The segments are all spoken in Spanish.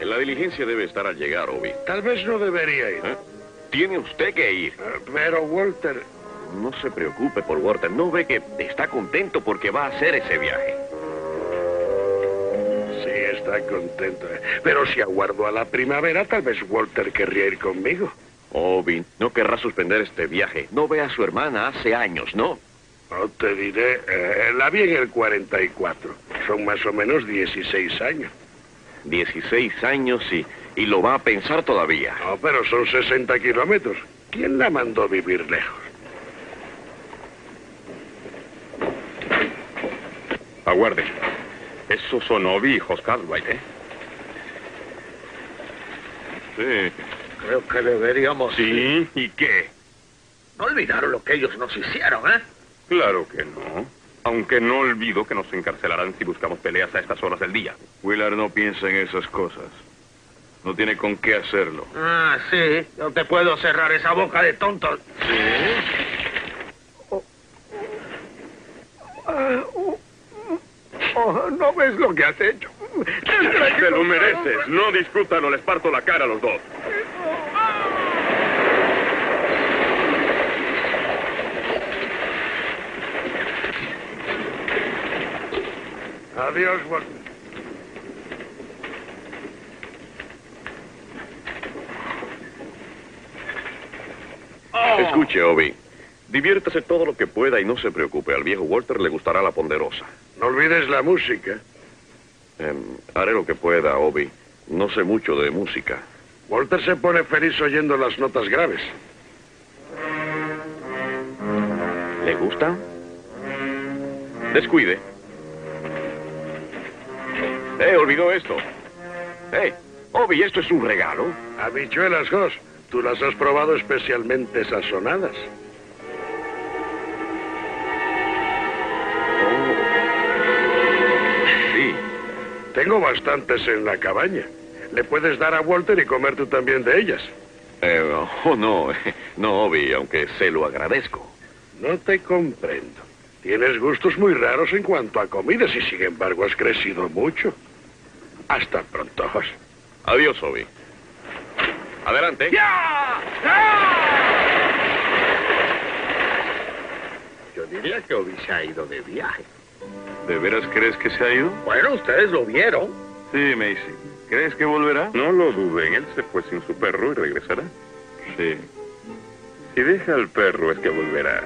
En la diligencia debe estar al llegar, Obi. Tal vez no debería ir. ¿Eh? Tiene usted que ir. Eh, Pero, Walter, No se preocupe por Walter. No ve que está contento porque va a hacer ese viaje. sí está contento. Pero si aguardo a la primavera, tal vez Walter querría ir conmigo. Obi, no querrá suspender este viaje. No ve a su hermana hace años, ¿no? No te diré, eh, la vi en el 44. Son más o menos 16 años. 16 años y, y lo va a pensar todavía. No, pero son 60 kilómetros. ¿Quién la mandó vivir lejos? Aguarde. Esos son Obi y Jos Cartwright, ¿eh? Sí. Creo que deberíamos... Sí, ¿y qué? No olvidaron lo que ellos nos hicieron, ¿eh? Claro que no. Aunque no olvido que nos encarcelarán si buscamos peleas a estas horas del día. Willard no piensa en esas cosas. No tiene con qué hacerlo. Ah, sí. No te puedo cerrar esa boca de tonto. Oh, ¿No ves lo que has hecho? Te lo mereces. No discutan o les parto la cara a los dos. Adiós, Walter. Escuche, Obi. Diviértase todo lo que pueda y no se preocupe. Al viejo Walter le gustará la ponderosa. No olvides la música. Em, haré lo que pueda, Obi. No sé mucho de música. Walter se pone feliz oyendo las notas graves. ¿Le gusta? Descuide. Eh, olvidó esto. Eh, Obi, esto es un regalo. Habichuelas, Jos. Tú las has probado especialmente sazonadas. Sí. Tengo bastantes en la cabaña. Le puedes dar a Walter y comer tú también de ellas. Eh, oh, no, no, Obi, aunque se lo agradezco. No te comprendo. Tienes gustos muy raros en cuanto a comidas y sin embargo has crecido mucho. Hasta pronto. Adiós, Obi. Adelante. Yo diría que Obi se ha ido de viaje. ¿De veras crees que se ha ido? Bueno, ustedes lo vieron. Sí, Macy. ¿Crees que volverá? No lo duden. Él se fue sin su perro y regresará. Sí. Si deja al perro es que volverá.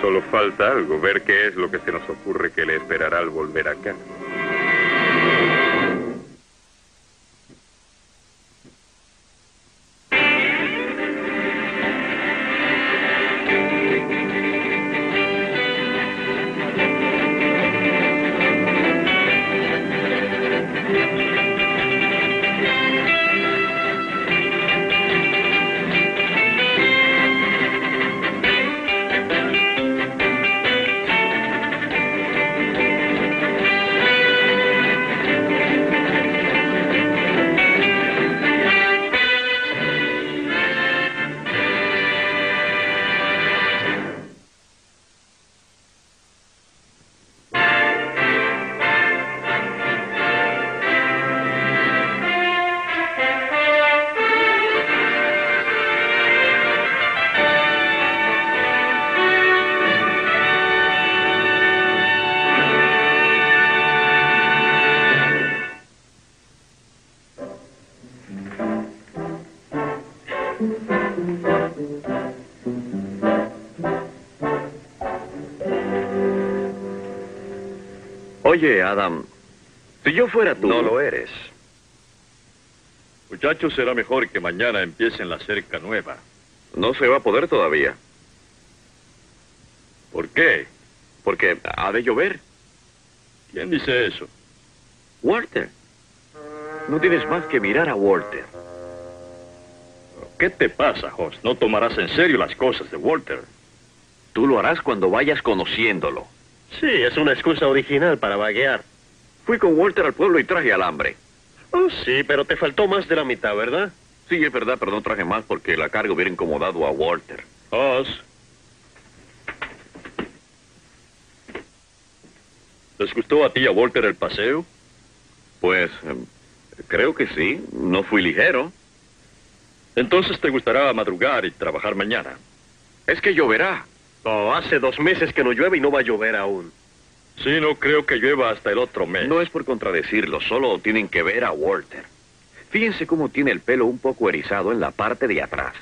Solo falta algo, ver qué es lo que se nos ocurre que le esperará al volver acá. Oye, Adam, si yo fuera tú... No lo eres. Muchachos, será mejor que mañana empiecen la cerca nueva. No se va a poder todavía. ¿Por qué? Porque ha de llover. ¿Quién dice eso? Walter. No tienes más que mirar a Walter. ¿Qué te pasa, Hoss? No tomarás en serio las cosas de Walter. Tú lo harás cuando vayas conociéndolo. Sí, es una excusa original para vaguear. Fui con Walter al pueblo y traje alambre. Oh, sí, pero te faltó más de la mitad, ¿verdad? Sí, es verdad, pero no traje más porque la carga hubiera incomodado a Walter. Hoss, ¿Les gustó a ti y a Walter el paseo? Pues em, creo que sí. No fui ligero. Entonces te gustará madrugar y trabajar mañana. Es que lloverá. Oh, hace dos meses que no llueve y no va a llover aún. Sí, no creo que llueva hasta el otro mes. No es por contradecirlo, solo tienen que ver a Walter. Fíjense cómo tiene el pelo un poco erizado en la parte de atrás.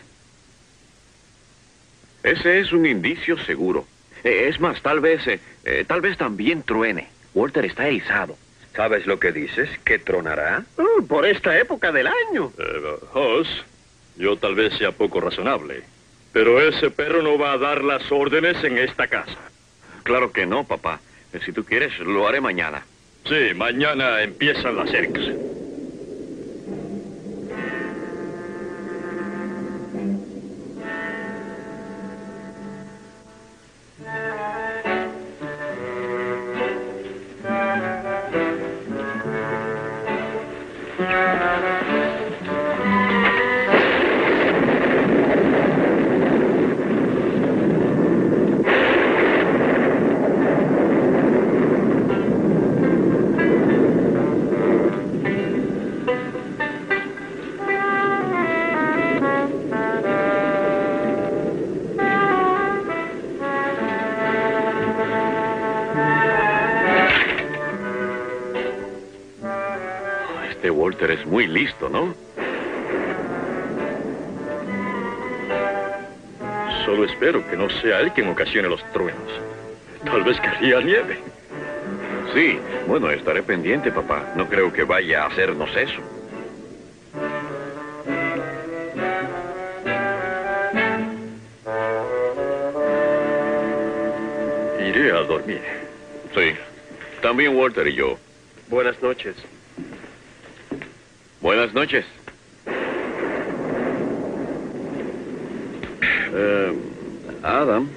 Ese es un indicio seguro. Eh, es más, tal vez, eh, eh, tal vez también truene. Walter está erizado. ¿Sabes lo que dices? ¿Que tronará? Oh, por esta época del año. Hoss, yo tal vez sea poco razonable, pero ese perro no va a dar las órdenes en esta casa. Claro que no, papá. Eh, Si tú quieres, lo haré mañana. Sí, mañana empiezan las cercas. Muy listo, ¿no? Solo espero que no sea él quien ocasione los truenos. Tal vez caería nieve. Sí, bueno, estaré pendiente, papá. No creo que vaya a hacernos eso. Iré a dormir. Sí. También Walter y yo. Buenas noches. Buenas noches. Eh, Adam,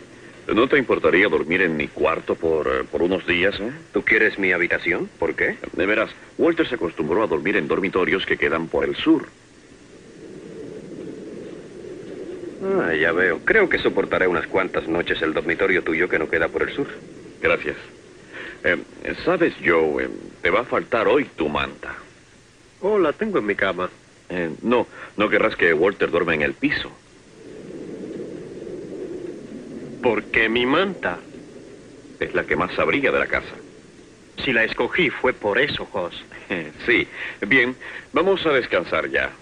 ¿no te importaría dormir en mi cuarto por, eh, por unos días, eh? ¿Tú quieres mi habitación? ¿Por qué? De veras, Walter se acostumbró a dormir en dormitorios que quedan por el sur. Ah, ya veo. Creo que soportaré unas cuantas noches el dormitorio tuyo que no queda por el sur. Gracias. Eh, Sabes, Joe, te va a faltar hoy tu manta. Oh, la tengo en mi cama. Eh, no, no querrás que Walter duerma en el piso. ¿Por qué mi manta? Es la que más abriga de la casa. Si la escogí fue por eso. Eh, Sí, bien, vamos a descansar ya.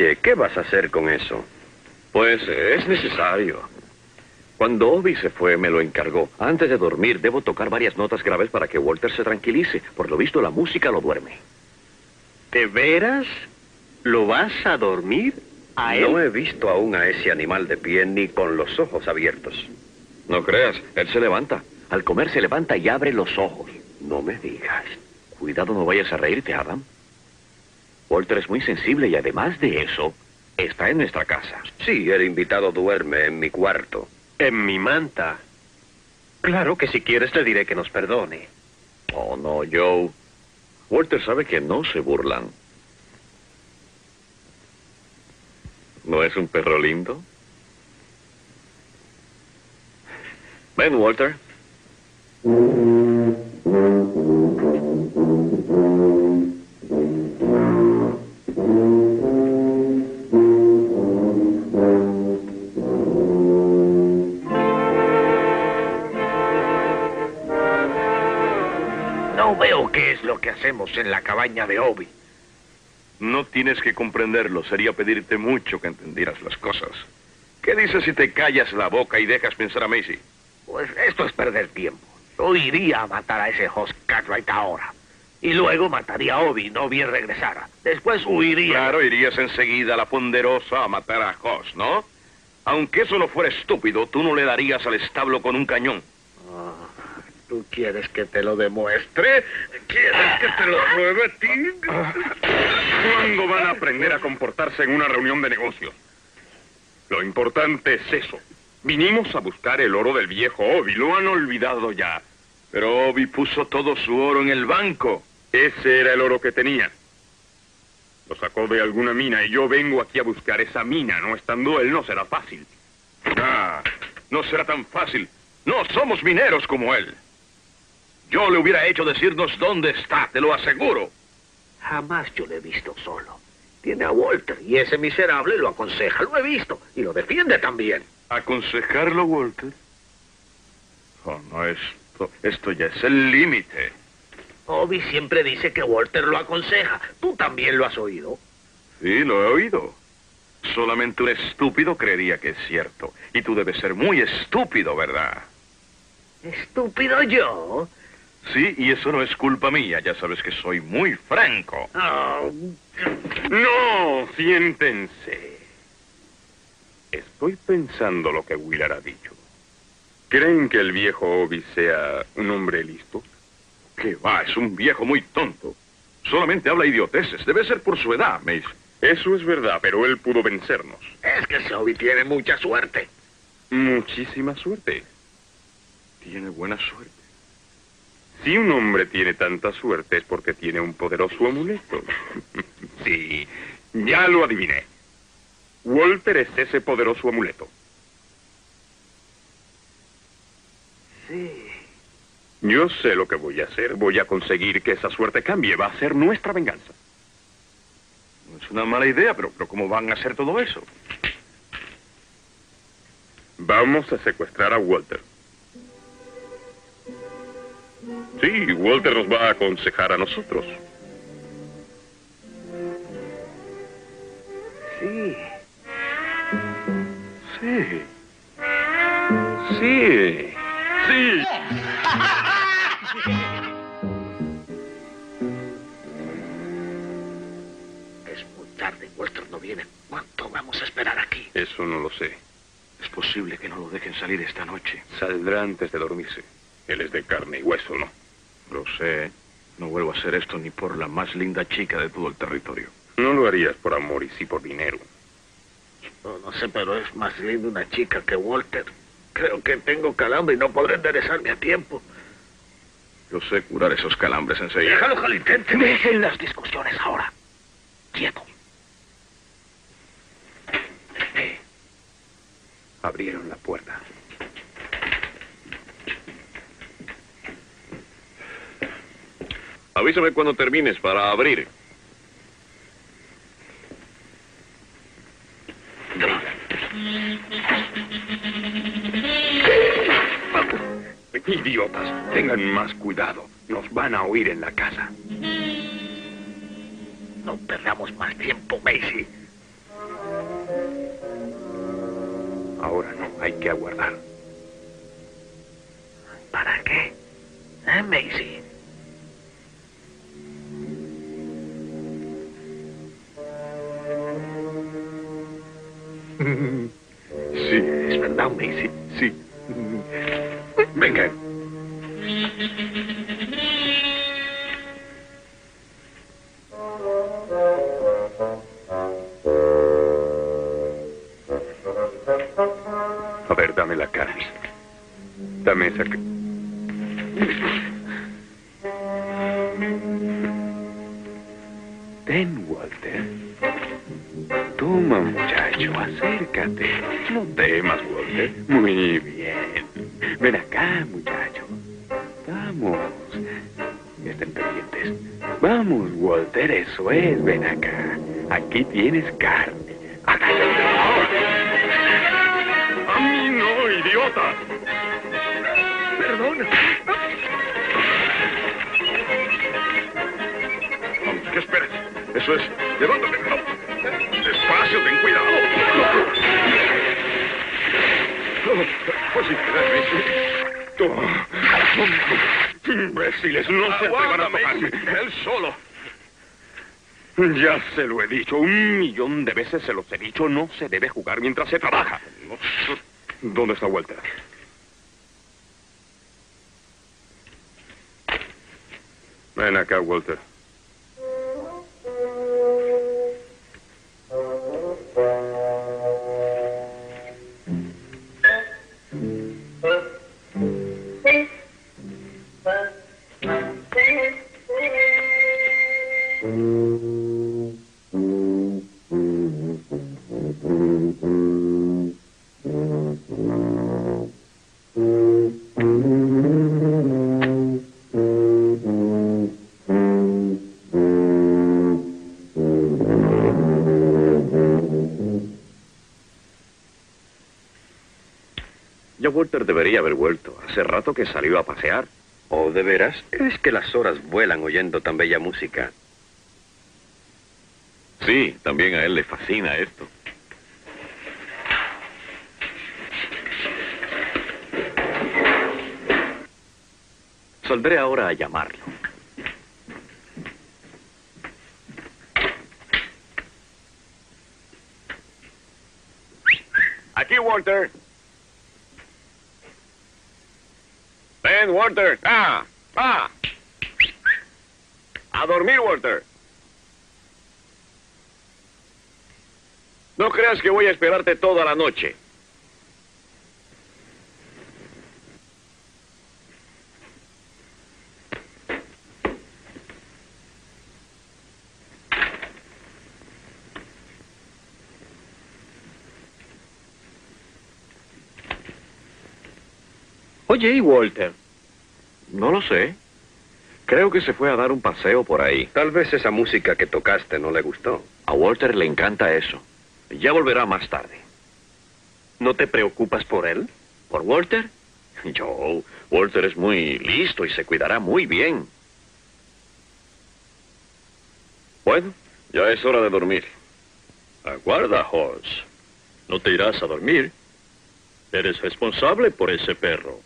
Oye, ¿qué vas a hacer con eso? Pues eh, es necesario. Cuando Obi se fue, me lo encargó. Antes de dormir, debo tocar varias notas graves para que Walter se tranquilice. Por lo visto, la música lo duerme. ¿De veras? ¿Lo vas a dormir a él? No he visto aún a ese animal de pie ni con los ojos abiertos. No creas, él se levanta. Al comer se levanta y abre los ojos. No me digas. Cuidado, no vayas a reírte, Adam. Walter es muy sensible y además de eso, está en nuestra casa. Sí, el invitado duerme en mi cuarto. En mi manta. Claro que si quieres le diré que nos perdone. Oh, no, Joe. Walter sabe que no se burlan. ¿No es un perro lindo? Ven, Walter. En la cabaña de Obi. No tienes que comprenderlo. Sería pedirte mucho que entendieras las cosas. ¿Qué dices si te callas la boca y dejas pensar a Macy? Pues esto es perder tiempo. Yo iría a matar a ese Hoss Cartwright ahora. Y luego mataría a Obi, no bien regresara. Después huiría. Claro, irías enseguida a la ponderosa a matar a Hoss, ¿no? Aunque eso no fuera estúpido, tú no le darías al establo con un cañón. ¿Tú quieres que te lo demuestre? ¿Quieres que te lo pruebe a ti? ¿Cuándo van a aprender a comportarse en una reunión de negocios? Lo importante es eso. Vinimos a buscar el oro del viejo Obi. Lo han olvidado ya. Pero Obi puso todo su oro en el banco. Ese era el oro que tenía. Lo sacó de alguna mina y yo vengo aquí a buscar esa mina. No estando él, no será fácil. Ah, no será tan fácil. No somos mineros como él. Yo le hubiera hecho decirnos dónde está, te lo aseguro. Jamás yo le he visto solo. Tiene a Walter y ese miserable lo aconseja. Lo he visto y lo defiende también. ¿Aconsejarlo, Walter? Oh, no, esto, esto ya es el límite. Obi siempre dice que Walter lo aconseja. Tú también lo has oído. Sí, lo he oído. Solamente un estúpido creería que es cierto. Y tú debes ser muy estúpido, ¿verdad? ¿Estúpido yo? Sí, y eso no es culpa mía. Ya sabes que soy muy franco. Oh, No, siéntense. Estoy pensando lo que Willard ha dicho. ¿Creen que el viejo Obi sea un hombre listo? ¿Qué va? Es un viejo muy tonto. Solamente habla idioteces. Debe ser por su edad, Mace. Eso es verdad, pero él pudo vencernos. es que ese Obi tiene mucha suerte. Muchísima suerte. Tiene buena suerte. Si un hombre tiene tanta suerte es porque tiene un poderoso amuleto. sí, ya lo adiviné. Walter es ese poderoso amuleto. Sí. Yo sé lo que voy a hacer. Voy a conseguir que esa suerte cambie. Va a ser nuestra venganza. No es una mala idea, pero, pero ¿cómo van a hacer todo eso? Vamos a secuestrar a Walter. Sí, Walter nos va a aconsejar a nosotros. Sí. Sí. Sí. Sí. Es muy tarde. Walter no viene. ¿Cuánto vamos a esperar aquí? Eso no lo sé. Es posible que no lo dejen salir esta noche. Saldrá antes de dormirse. Él es de carne y hueso, ¿no? Lo sé. No vuelvo a hacer esto ni por la más linda chica de todo el territorio. No lo harías por amor y sí por dinero. No, no sé, pero es más linda una chica que Walter. Creo que tengo calambre y no podré enderezarme a tiempo. Yo sé curar esos calambres enseguida. Déjalo que lo intente. Dejen las discusiones ahora. Quieto. Abrieron la puerta. Avísame cuando termines para abrir. Idiotas, tengan más cuidado. Nos van a oír en la casa. No perdamos más tiempo, Macy. Ahora no, hay que aguardar. ¿Para qué? ¿Eh, Macy? Sí, Es verdad, Macy. sí. Vengan. A ver, dame la cara. Dame esa... ca- Vamos. Estén pendientes. Vamos, Walter, eso es. Ven acá. Aquí tienes carne. Ahora. A mí no, idiota. Perdona. Vamos, ¿qué esperas? Eso es. Levántate. Él solo. Ya se lo he dicho, un millón de veces se los he dicho, no se debe jugar mientras se trabaja. ¿Dónde está Walter? Debería haber vuelto. Hace rato que salió a pasear. ¿O de veras? Es que las horas vuelan oyendo tan bella música. Sí, también a él le fascina esto. Saldré ahora a llamarlo. Aquí, Walter. Ven, Walter. Ah, ah. A dormir, Walter. No creas que voy a esperarte toda la noche. Oye, ¿y Walter? No lo sé. Creo que se fue a dar un paseo por ahí. Tal vez esa música que tocaste no le gustó. A Walter le encanta eso. Ya volverá más tarde. ¿No te preocupas por él? ¿Por Walter? Yo, Walter es muy listo y se cuidará muy bien. Bueno, ya es hora de dormir. Aguarda, Horse. No te irás a dormir. Eres responsable por ese perro.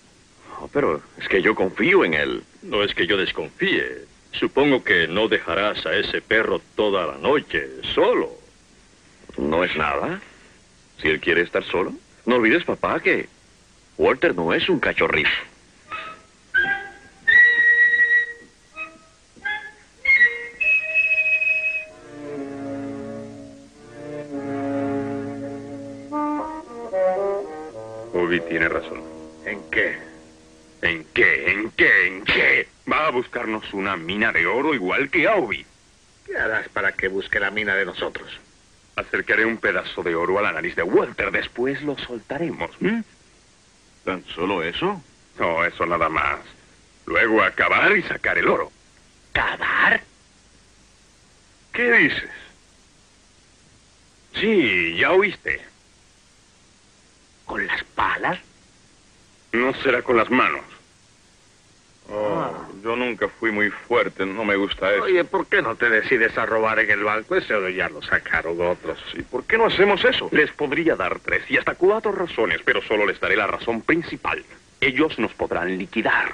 Pero es que yo confío en él. No es que yo desconfíe. Supongo que no dejarás a ese perro toda la noche solo. No es nada. Si él quiere estar solo. No olvides, papá, que Walter no es un cachorrito. Obi tiene razón. ¿En qué? ¿En qué? ¿En qué? ¿En qué? Va a buscarnos una mina de oro igual que a Obi. ¿Qué harás para que busque la mina de nosotros? Acercaré un pedazo de oro a la nariz de Walter. Después lo soltaremos. ¿Tan solo eso? No, eso nada más. Luego acabar y sacar el oro. ¿Cavar? ¿Qué dices? Sí, ya oíste. ¿Con las palas? No será con las manos. Oh, yo nunca fui muy fuerte, no me gusta eso. Oye, ¿por qué no te decides a robar en el banco? Ese oro ya lo sacaron otros. ¿Y por qué no hacemos eso? Les podría dar tres y hasta cuatro razones, pero solo les daré la razón principal. Ellos nos podrán liquidar.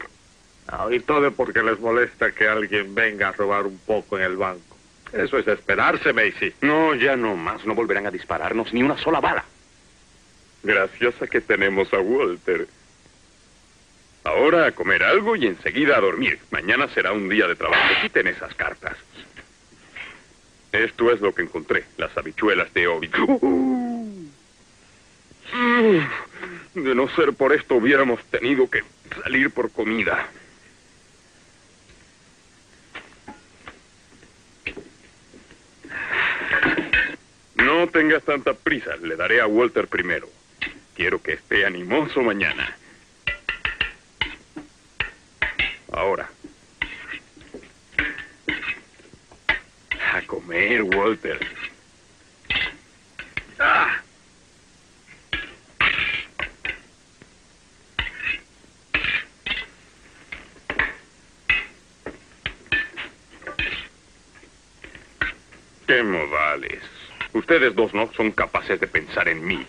Ah, y todo porque les molesta que alguien venga a robar un poco en el banco. Eso es esperarse, Macy. No, ya no más. No volverán a dispararnos ni una sola bala. Gracias a que tenemos a Walter. Ahora a comer algo y enseguida a dormir. Mañana será un día de trabajo. Quiten esas cartas. Esto es lo que encontré. Las habichuelas de Obi. De no ser por esto hubiéramos tenido que salir por comida. No tengas tanta prisa. Le daré a Walter primero. Quiero que esté animoso mañana. Ahora. A comer, Walter. ¡Ah! ¡Qué modales! Ustedes dos no son capaces de pensar en mí.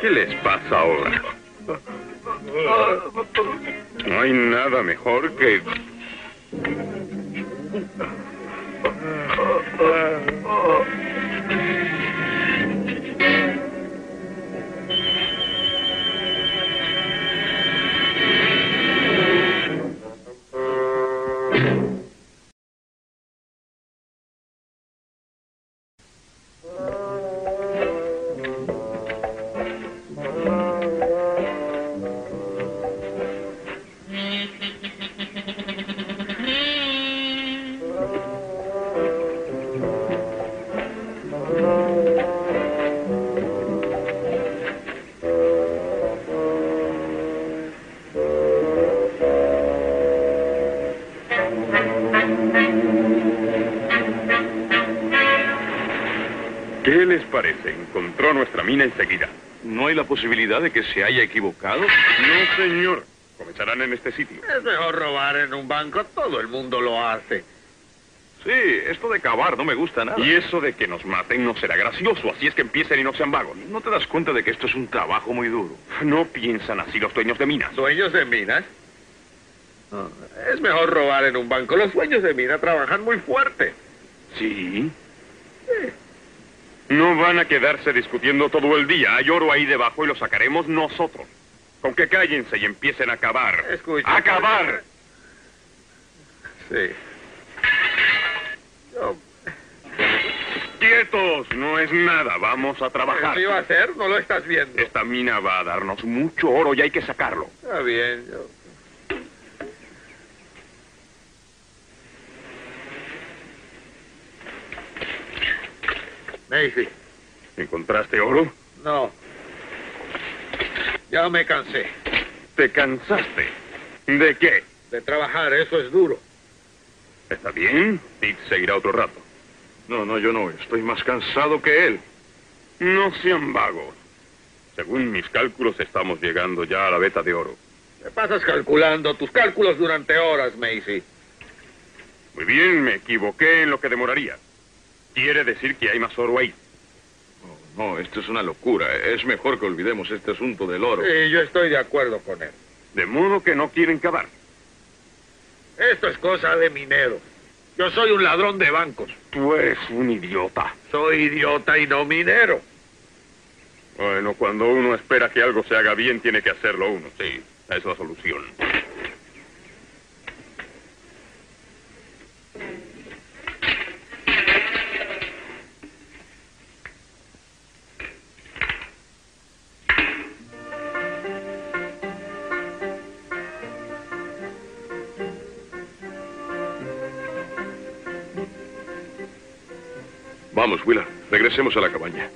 ¿Qué les pasa ahora? No hay nada mejor que... Enseguida. ¿No hay la posibilidad de que se haya equivocado? No, señor. Comenzarán en este sitio. Es mejor robar en un banco. Todo el mundo lo hace. Sí, esto de cavar no me gusta nada. Y eso de que nos maten no será gracioso, así es que empiecen y no sean vagos. ¿No te das cuenta de que esto es un trabajo muy duro? No piensan así los dueños de minas. ¿Dueños de minas? No, es mejor robar en un banco. Los dueños de mina trabajan muy fuerte. Sí. No van a quedarse discutiendo todo el día. Hay oro ahí debajo y lo sacaremos nosotros. Con que cállense y empiecen a cavar. Escucha. ¡A cavar! Sí. Yo, ¡Quietos! No es nada. Vamos a trabajar. ¿Qué iba a hacer? No lo estás viendo. Esta mina va a darnos mucho oro y hay que sacarlo. Está bien. Yo... Macy, ¿Encontraste oro? no. Ya me cansé ¿Te cansaste? ¿De qué? de trabajar. Eso es duro. ¿Está bien? Pete seguirá otro rato. No, no, yo no. Estoy más cansado que él. No sean vagos. Según mis cálculos, estamos llegando ya a la veta de oro. Me pasas calculando tus cálculos durante horas, Macy. Muy bien, me equivoqué en lo que demoraría. Quiere decir que hay más oro ahí. No, esto es una locura. Es mejor que olvidemos este asunto del oro. Sí, yo estoy de acuerdo con él. De modo que no quieren cavar. Esto es cosa de minero. Yo soy un ladrón de bancos. Tú eres un idiota. Soy idiota y no minero. Bueno, cuando uno espera que algo se haga bien, tiene que hacerlo uno. Sí, esa es la solución. Vamos, Willa. Regresemos a la cabaña.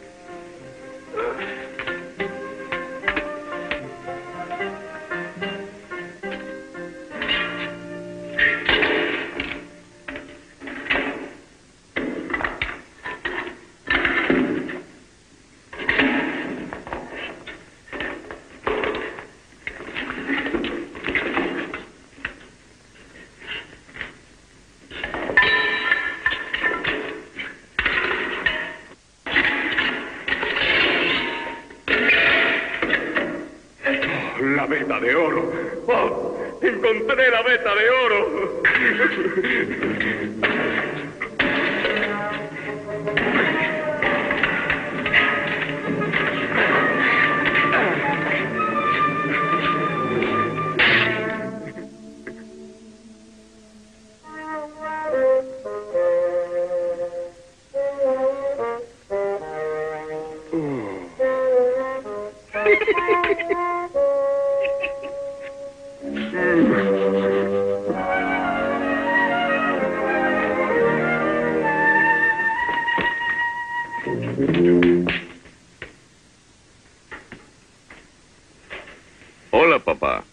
Hola, papá.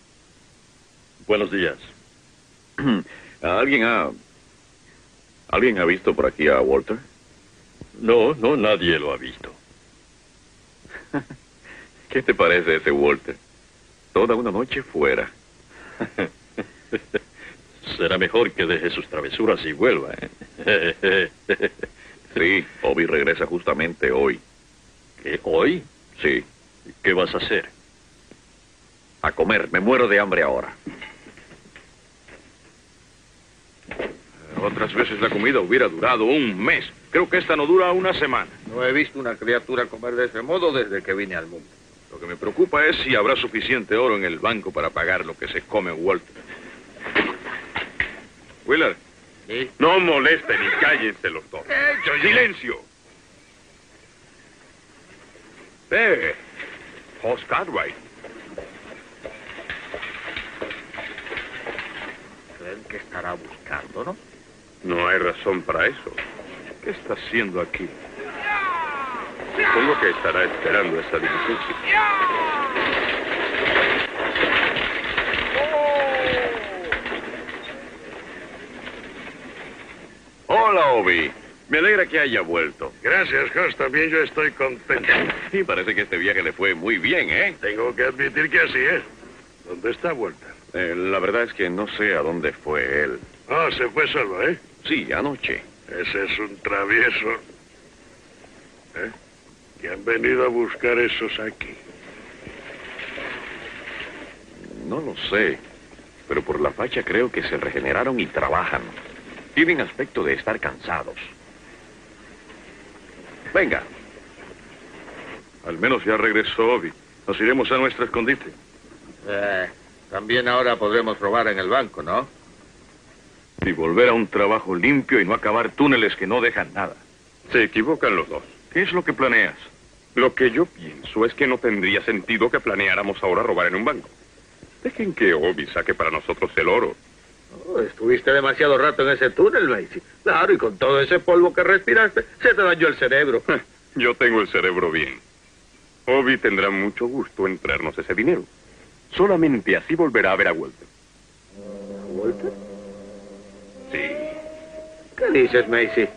Buenos días. ¿Alguien ha... ¿Alguien ha visto por aquí a Walter? No, no, nadie lo ha visto. ¿Qué te parece ese Walter? Toda una noche fuera. Será mejor que deje sus travesuras y vuelva. ¿eh? Sí, Obi regresa justamente hoy. ¿Qué? ¿Hoy? Sí, ¿Qué vas a hacer? A comer. Me muero de hambre ahora. Otras veces la comida hubiera durado un mes. Creo que esta no dura una semana. No he visto una criatura comer de ese modo desde que vine al mundo. Lo que me preocupa es si habrá suficiente oro en el banco para pagar lo que se come Walter. Willard, ¿Sí? No molesten y cállense los dos. silencio. Eh, Hoss Cartwright. ¿Creen que estará buscando, no? No hay razón para eso. ¿Qué está haciendo aquí? Supongo que estará esperando esa diligencia. Hola, Obi. Me alegra que haya vuelto. Gracias, Hoss. También yo estoy contento. Y parece que este viaje le fue muy bien, ¿eh? Tengo que admitir que así es. ¿Dónde está Walter? Eh, la verdad es que no sé a dónde fue él. Oh, se fue solo, ¿eh? Sí, anoche. Ese es un travieso. ¿Eh? Que han venido a buscar esos aquí. No lo sé, pero por la facha creo que se regeneraron y trabajan. Tienen aspecto de estar cansados. Venga, Al menos ya regresó Obi. Nos iremos a nuestro escondite. Eh, también ahora podremos robar en el banco, ¿no? Y volver a un trabajo limpio y no acabar túneles que no dejan nada. Se equivocan los dos. ¿Qué es lo que planeas? Lo que yo pienso es que no tendría sentido que planeáramos ahora robar en un banco. Dejen que Obi saque para nosotros el oro. Oh, estuviste demasiado rato en ese túnel, Macy. Claro, y con todo ese polvo que respiraste, se te dañó el cerebro. Yo tengo el cerebro bien. Obi tendrá mucho gusto en traernos ese dinero. Solamente así volverá a ver a Walter. ¿Walter? Sí. ¿Qué dices, Macy?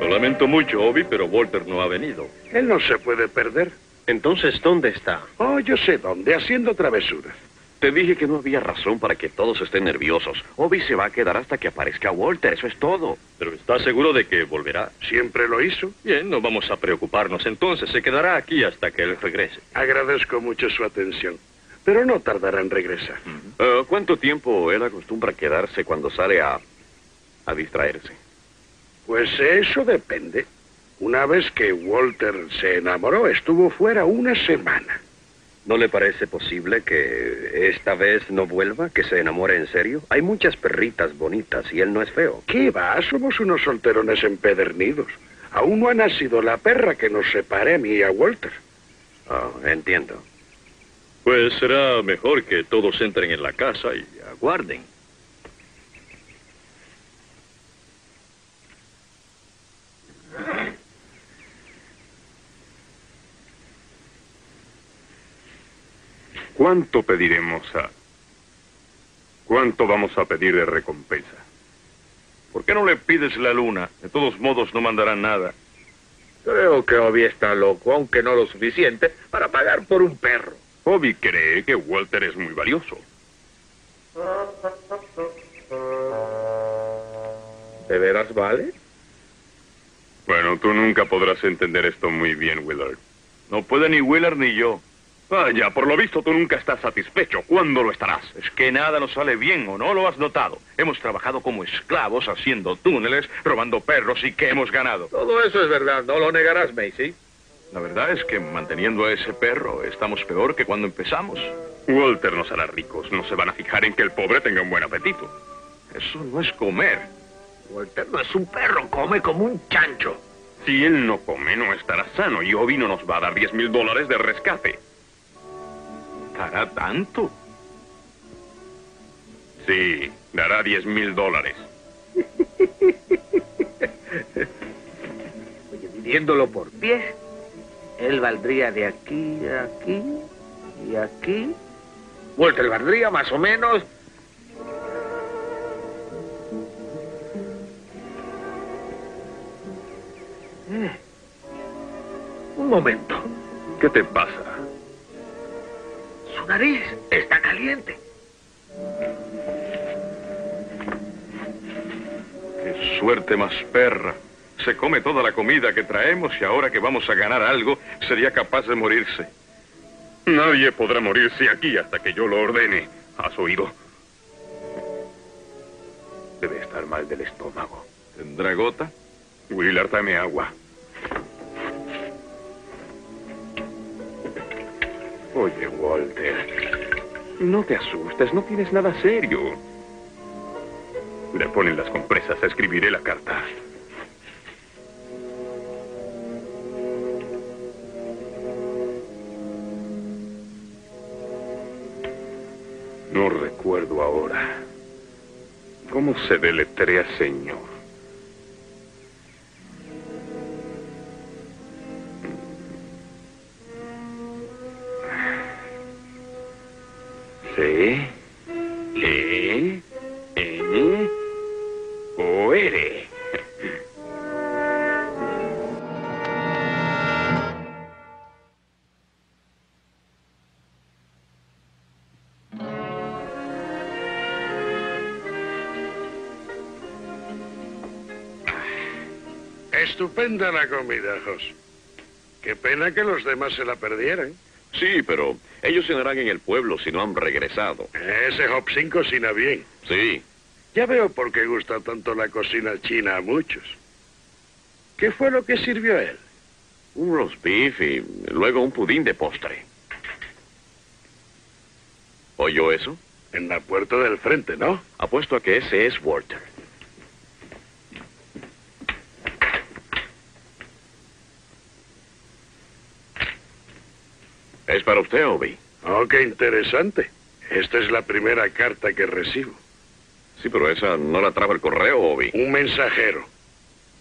Lo lamento mucho, Obi, pero Walter no ha venido. Él no se puede perder. Entonces, ¿dónde está? Oh, yo sé dónde, haciendo travesuras. Te dije que no había razón para que todos estén nerviosos. Obi se va a quedar hasta que aparezca Walter, eso es todo. Pero ¿está seguro de que volverá? Siempre lo hizo. Bien, no vamos a preocuparnos entonces. Se quedará aquí hasta que él regrese. Agradezco mucho su atención. Pero no tardará en regresar. Eh, ¿Cuánto tiempo él acostumbra quedarse cuando sale a, a distraerse? Pues eso depende. Una vez que Walter se enamoró, estuvo fuera una semana. ¿No le parece posible que esta vez no vuelva, que se enamore en serio? Hay muchas perritas bonitas y él no es feo. ¿Qué va? Somos unos solterones empedernidos. Aún no ha nacido la perra que nos separe a mí y a Walter. Oh, entiendo. Pues será mejor que todos entren en la casa y aguarden. ¿Cuánto pediremos a... ¿Cuánto vamos a pedir de recompensa? ¿Por qué no le pides la luna? De todos modos no mandarán nada. Creo que Obi está loco, aunque no lo suficiente, para pagar por un perro. Obi cree que Walter es muy valioso. ¿De veras vale? Bueno, tú nunca podrás entender esto muy bien, Willard. No puede ni Willard ni yo. Vaya, por lo visto tú nunca estás satisfecho. ¿Cuándo lo estarás? Es que nada nos sale bien, ¿o no lo has notado? Hemos trabajado como esclavos haciendo túneles, robando perros y ¿qué hemos ganado? Todo eso es verdad, no lo negarás, Macy. La verdad es que manteniendo a ese perro estamos peor que cuando empezamos. Walter nos hará ricos. No se van a fijar en que el pobre tenga un buen apetito. Eso no es comer. Walter no es un perro, come como un chancho. Si él no come, no estará sano y Obi no nos va a dar 10 mil dólares de rescate. ¿Dará tanto? Sí, dará 10 mil dólares. Oye, dividiéndolo por pies, él valdría de aquí a aquí y aquí. Walter valdría más o menos. Eh, Un momento. ¿Qué te pasa? Su nariz está caliente. Qué suerte más perra. Se come toda la comida que traemos y ahora que vamos a ganar algo, sería capaz de morirse. Nadie podrá morirse aquí hasta que yo lo ordene. ¿Has oído? Debe estar mal del estómago. ¿Tendrá gota? Willard, dame agua. Oye, Walter. No te asustes, no tienes nada serio. Le ponen las compresas, escribiré la carta. No recuerdo ahora. ¿Cómo se deletrea, señor? C, E, N, O, R. Estupenda la comida, Jos. Qué pena que los demás se la perdieran. Sí, pero ellos cenarán en el pueblo si no han regresado. Ese Hobson cocina bien. Sí. Ya veo por qué gusta tanto la cocina china a muchos. ¿Qué fue lo que sirvió él? Un roast beef y luego un pudín de postre. ¿Oyó eso? En la puerta del frente, ¿no? Apuesto a que ese es Walter. Es para usted, Obi. Oh, qué interesante. Esta es la primera carta que recibo. Sí, pero esa no la trajo el correo, Obi. Un mensajero.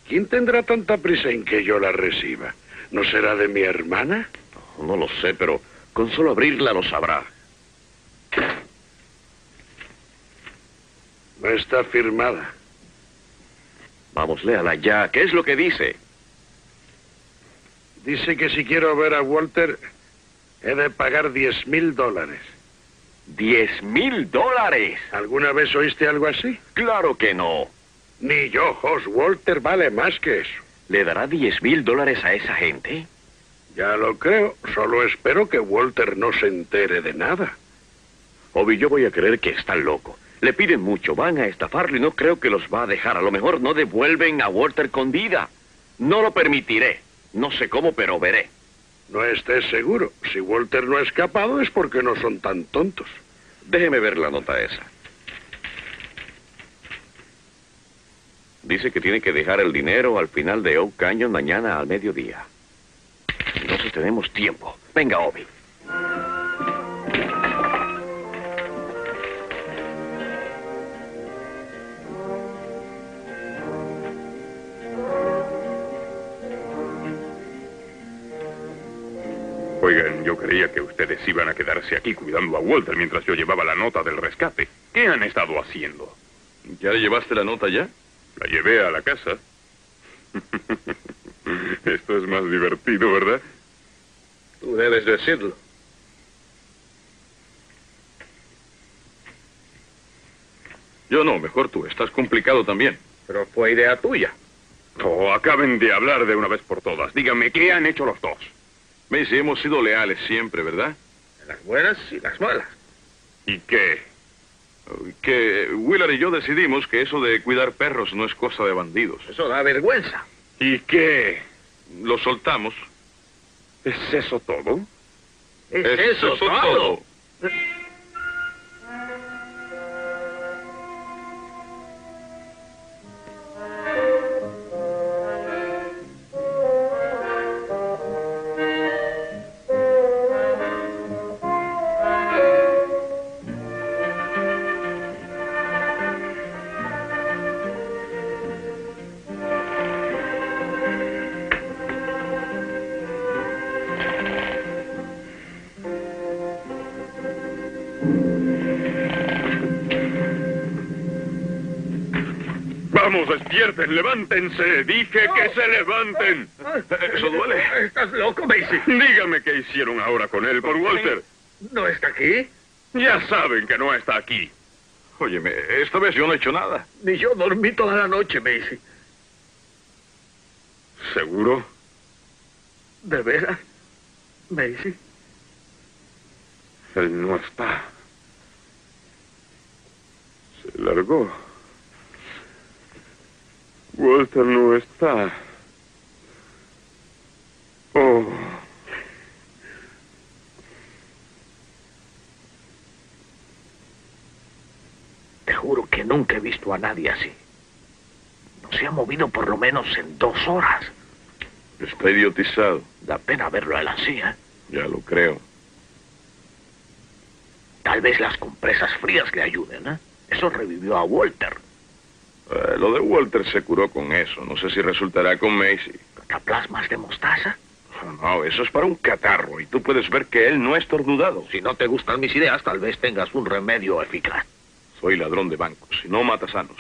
¿Quién tendrá tanta prisa en que yo la reciba? ¿No será de mi hermana? No lo sé, pero con solo abrirla lo sabrá. No está firmada. Vamos, léala ya. ¿Qué es lo que dice? Dice que si quiero ver a Walter, he de pagar diez mil dólares. ¡Diez mil dólares! ¿Alguna vez oíste algo así? Claro que no. Ni yo, Jos. Walter vale más que eso. ¿Le dará diez mil dólares a esa gente? Ya lo creo. Solo espero que Walter no se entere de nada. Obi, yo voy a creer que está loco. Le piden mucho, van a estafarlo y no creo que los va a dejar. A lo mejor no devuelven a Walter con vida. No lo permitiré. No sé cómo, pero veré. No estés seguro. Si Walter no ha escapado es porque no son tan tontos. Déjeme ver la nota esa. Dice que tiene que dejar el dinero al final de Oak Canyon mañana al mediodía. Entonces tenemos tiempo. Venga, Obi. Oigan, yo creía que ustedes iban a quedarse aquí cuidando a Walter mientras yo llevaba la nota del rescate. ¿Qué han estado haciendo? ¿Ya le llevaste la nota ya? La llevé a la casa. Esto es más divertido, ¿verdad? Tú debes decirlo. Yo no, mejor tú. Estás complicado también. Pero fue idea tuya. Oh, acaben de hablar de una vez por todas. Díganme, ¿qué han hecho los dos? Macy, hemos sido leales siempre, ¿verdad? Las buenas y las malas. ¿Y qué? Que Willard y yo decidimos que eso de cuidar perros no es cosa de bandidos. Eso da vergüenza. ¿Y qué? Lo soltamos. ¿Es eso todo? Es, eso, todo. Levántense. Dije que se levanten. ¿Eso duele? ¿Estás loco, Macy? Díganme qué hicieron ahora con él, por Walter. ¿No está aquí? Ya saben que no está aquí. Óyeme, esta vez yo no he hecho nada. Ni yo dormí toda la noche, Macy. ¿Seguro? ¿De veras? Macy. Él no está. Se largó. Walter no está. Oh. Te juro que nunca he visto a nadie así. No se ha movido por lo menos en dos horas. Está idiotizado. Da pena verlo a él así, ¿eh? Ya lo creo. Tal vez las compresas frías le ayuden, ¿eh? Eso revivió a Walter. Eh, lo de Walter se curó con eso. No sé si resultará con Macy. ¿Cataplasmas de mostaza? No, eso es para un catarro y tú puedes ver que él no ha estornudado. Si no te gustan mis ideas, tal vez tengas un remedio eficaz. Soy ladrón de bancos y no mata sanos.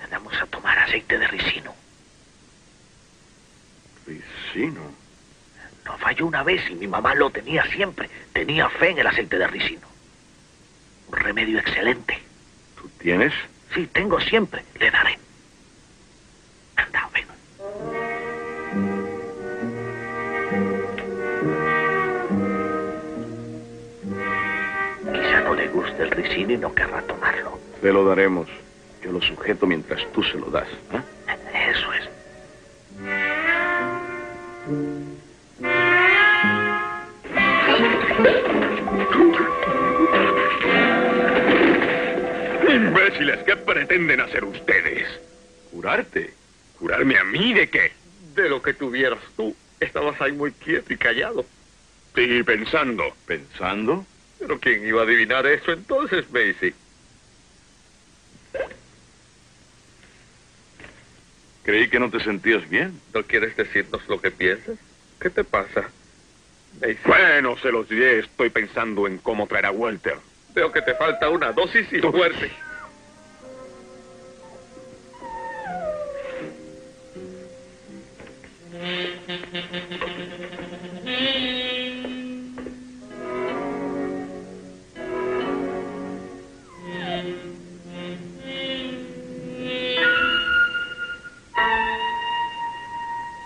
Tenemos a tomar aceite de ricino. Ricino. No falló una vez y mi mamá lo tenía siempre. Tenía fe en el aceite de ricino. Un remedio excelente. ¿Tú tienes? Sí, tengo siempre. Le daré. Anda, ven. Quizá no le guste el ricino y no querrá tomarlo. Te lo daremos. Yo lo sujeto mientras tú se lo das. ¿ah? Eso es. Imbéciles, ¿qué pretenden hacer ustedes? ¿Curarte? ¿Curarme a mí de qué? De lo que tuvieras tú. Estabas ahí muy quieto y callado. Sí, pensando. ¿Pensando? Pero ¿quién iba a adivinar eso entonces, Macy? Creí que no te sentías bien. ¿No quieres decirnos lo que piensas? ¿Qué te pasa? Macy, Bueno, se los diré. Estoy pensando en cómo traer a Walter. Veo que te falta una dosis y fuerte.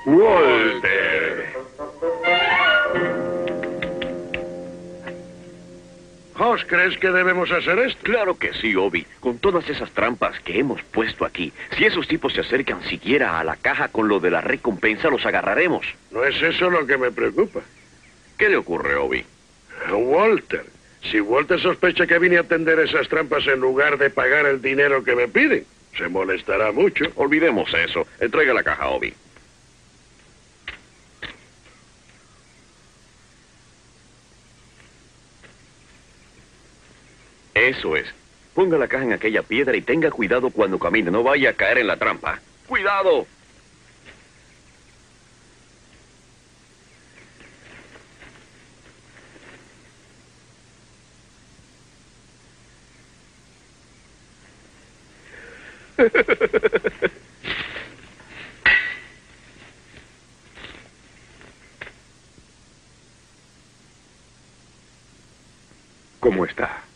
Walter. Hoss, ¿crees que debemos hacer esto? Claro que sí, Obi. Con todas esas trampas que hemos puesto aquí, si esos tipos se acercan siquiera a la caja con lo de la recompensa, los agarraremos. No es eso lo que me preocupa. ¿Qué le ocurre, Obi? Walter. Si Walter sospecha que vine a atender esas trampas en lugar de pagar el dinero que me piden, se molestará mucho. Olvidemos eso. Entrega la caja, Obi. Eso es. Ponga la caja en aquella piedra y tenga cuidado cuando camine. No vaya a caer en la trampa. ¡Cuidado! ¿Cómo está?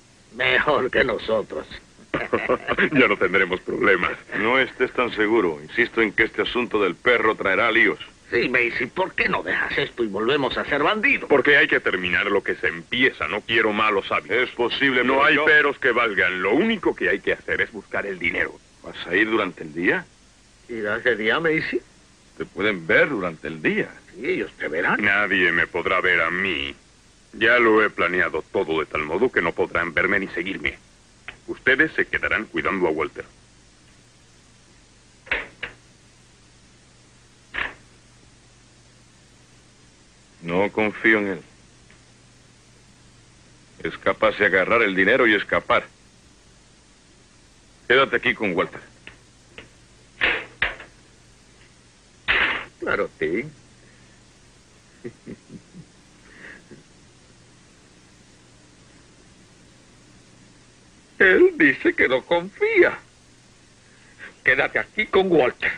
Mejor que nosotros. ya no tendremos problemas. No estés tan seguro. Insisto en que este asunto del perro traerá líos. Sí, Macy, ¿por qué no dejas esto y volvemos a ser bandidos? Porque hay que terminar lo que se empieza. No quiero malos hábitos. Es posible, No pero hay yo- peros que valgan. Lo único que hay que hacer es buscar el dinero. ¿Vas a ir durante el día? ¿Irás de día, Macy? Te pueden ver durante el día. Sí, ellos te verán. Nadie me podrá ver a mí. Ya lo he planeado todo de tal modo que no podrán verme ni seguirme. Ustedes se quedarán cuidando a Walter. No confío en él. Es capaz de agarrar el dinero y escapar. Quédate aquí con Walter. Claro, sí. Él dice que no confía. Quédate aquí con Walter.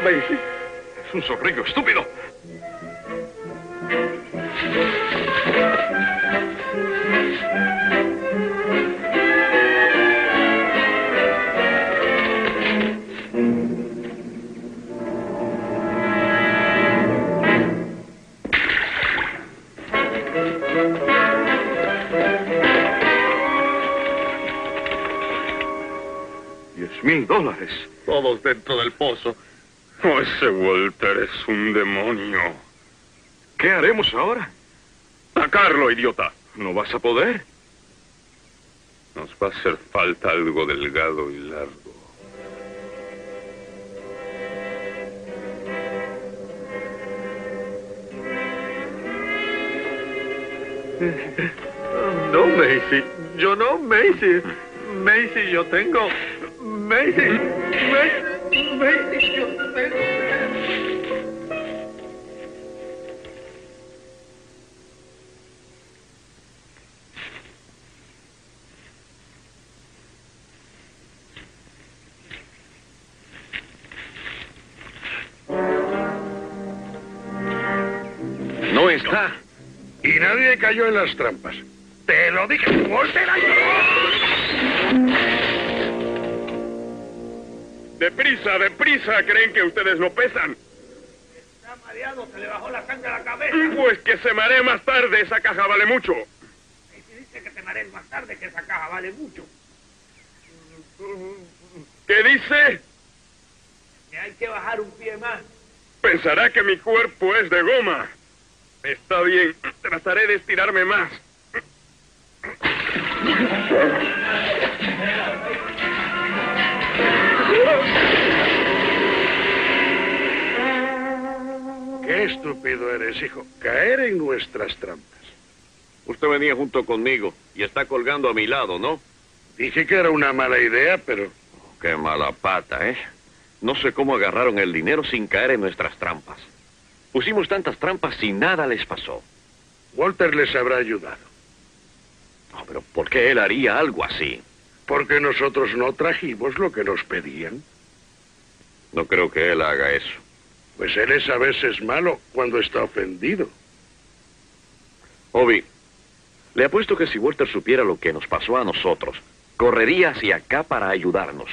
Macy. Es un zorrillo estúpido. Diez mil dólares. Todos dentro del pozo. Oh, ese Walter es un demonio. ¿Qué haremos ahora? Sacarlo, idiota. ¿No vas a poder? Nos va a hacer falta algo delgado y largo. No, Macy. Yo no, Macy. Macy, yo tengo. Macy. Macy. Macy, yo. No está. Y nadie cayó en las trampas. Te lo dije, Walter ¡Deprisa, deprisa! ¿Creen que ustedes no pesan? Está mareado, se le bajó la sangre a la cabeza. Pues que se maree más tarde. Esa caja vale mucho. Macy dice que te marees más tarde, que esa caja vale mucho. ¿Qué dice? Que hay que bajar un pie más. Pensará que mi cuerpo es de goma. Está bien, trataré de estirarme más. Qué estúpido eres, hijo. Caer en nuestras trampas. Usted venía junto conmigo y está colgando a mi lado, ¿no? Dije que era una mala idea, pero Qué mala pata, ¿eh? No sé cómo agarraron el dinero sin caer en nuestras trampas. Pusimos tantas trampas y nada les pasó. Walter les habrá ayudado. No, pero ¿por qué él haría algo así? Porque nosotros no trajimos lo que nos pedían. No creo que él haga eso. Pues él es a veces malo cuando está ofendido. Obi, le apuesto que si Walter supiera lo que nos pasó a nosotros, correría hacia acá para ayudarnos.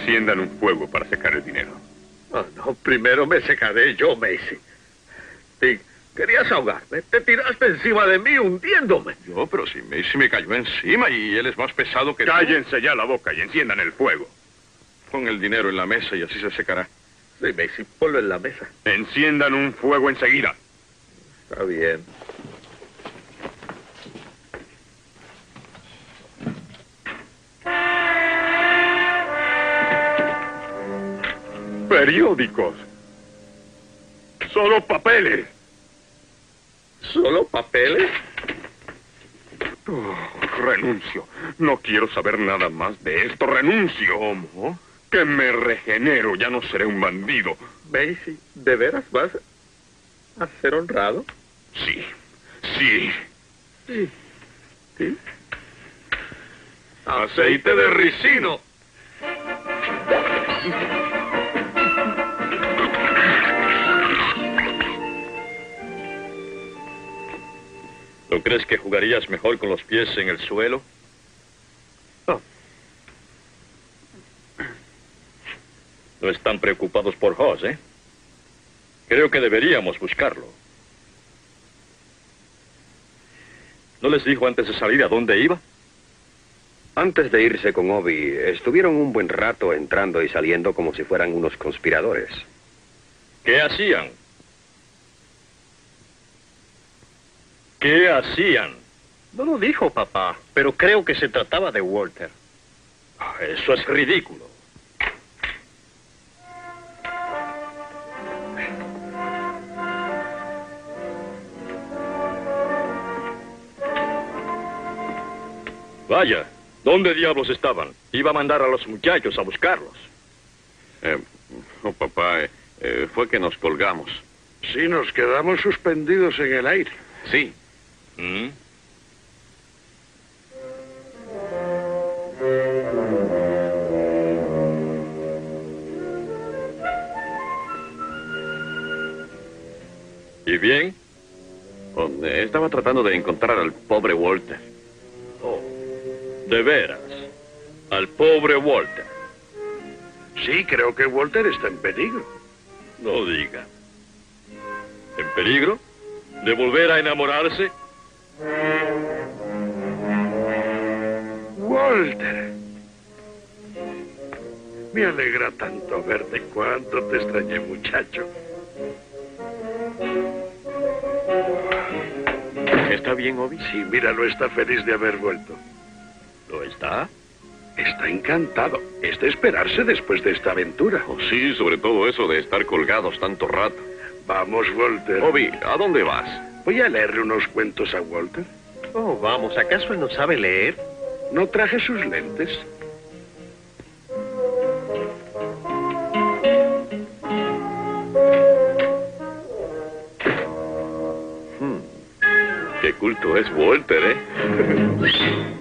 Enciendan un fuego para secar el dinero. Oh, no, primero me secaré yo, Macy. Sí, querías ahogarme. Te tiraste encima de mí hundiéndome. Yo, pero si Macy me cayó encima y él es más pesado que tú. Cállense ya la boca y enciendan el fuego. Pon el dinero en la mesa y así se secará. Sí, Macy, ponlo en la mesa. Enciendan un fuego enseguida. Está bien. Periódicos. Solo papeles. ¿Solo papeles? Oh, renuncio. No quiero saber nada más de esto. Renuncio. ¿Cómo? Que me regenero. Ya no seré un bandido. Macy, ¿de veras vas a ser honrado? Sí. Sí. Sí. ¿Sí? Aceite de ricino. ¿No crees que jugarías mejor con los pies en el suelo? Oh. No están preocupados por Hoss, ¿eh? Creo que deberíamos buscarlo. ¿No les dijo antes de salir a dónde iba? Antes de irse con Obi, estuvieron un buen rato entrando y saliendo como si fueran unos conspiradores. ¿Qué hacían? ¿Qué hacían? No lo dijo, papá, pero creo que se trataba de Walter. Ah, Eso es ridículo. Vaya, ¿dónde diablos estaban? Iba a mandar a los muchachos a buscarlos. Eh, oh, papá, eh, eh, fue que nos colgamos. Sí, nos quedamos suspendidos en el aire. Sí, ¿Mm? ¿Y bien? oh, estaba tratando de encontrar al pobre Walter. Oh, de veras. Al pobre Walter. Sí, creo que Walter está en peligro. No diga. ¿En peligro? ¿De volver a enamorarse? Walter. Me alegra tanto verte. Cuánto te extrañé, muchacho. ¿Está bien, Obi? Sí, míralo, está feliz de haber vuelto. ¿Lo está? Está encantado. Es de esperarse después de esta aventura. Oh, sí, sobre todo eso de estar colgados tanto rato. Vamos, Walter. Obi, ¿a dónde vas? Voy a leerle unos cuentos a Walter. Oh, vamos, ¿acaso él no sabe leer? No traje sus lentes. Qué culto es Walter, ¿eh?